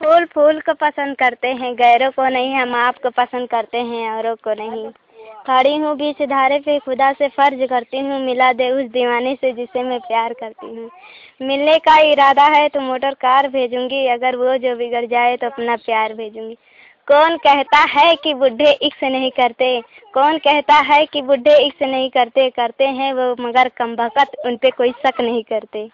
फूल फूल को पसंद करते हैं, गैरों को नहीं, हम आपको पसंद करते हैं, औरों को नहीं। खड़ी हूँ बीच धारे पे, खुदा से फ़र्ज़ करती हूँ, मिला दे उस दीवाने से जिसे मैं प्यार करती हूँ। मिलने का इरादा है तो मोटर कार भेजूँगी, अगर वो जो बिगड़ जाए तो अपना प्यार भेजूँगी। कौन कहता है कि बूढ़े इश्क नहीं करते? कौन कहता है कि बूढ़े इश्क नहीं करते? करते हैं वो, मगर कमबख्त उन पे कोई शक नहीं करते।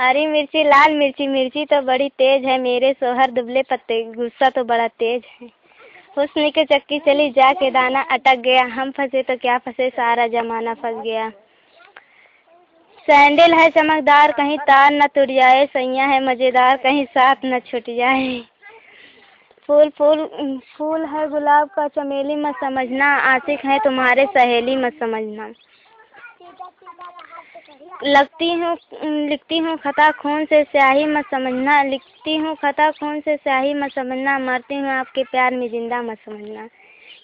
हरी मिर्ची, लाल मिर्ची मिर्ची तो बड़ी तेज़ है, मेरे सोहर दुबले पत्ते, गुस्सा तो बड़ा तेज़ है। हुस्न की चक्की चली जा के दाना अटक गया। हम फंसे तो क्या फंसे? सारा ज़माना फंस गया। सैंडल है चमकदार, कहीं तार न टूट जाए, सैयाँ है मज़ेदार, कहीं साथ न छूट जाए। फूल फूल फूल है गुलाब का, चमेली मत समझना, आशिक है तुम्हारे, सहेली मत समझना। लगती हूँ लिखती हूँ खता, खून से स्याही मत समझना। लिखती हूँ खता, खून से स्याही मत समझना। मरती हूँ आपके प्यार में, ज़िंदा मत समझना।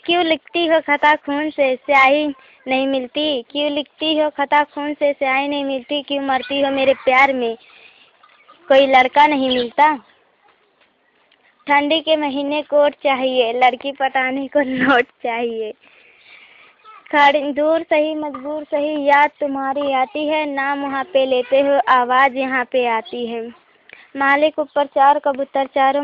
क्यों लिखती हो खता, खून से स्याही नहीं मिलती? क्यों लिखती हो खता, खून से स्याही नहीं मिलती? क्यों मरती हो मेरे प्यार में? कोई लड़का नहीं मिलता। ठंडी के महीने कोट चाहिए, लड़की पटाने को नोट चाहिए। दूर सही, मजबूर सही, याद तुम्हारी आती है, नाम वहाँ पे लेते हो, आवाज़ यहाँ पे आती है। मालिक ऊपर चार कबूतर, चारों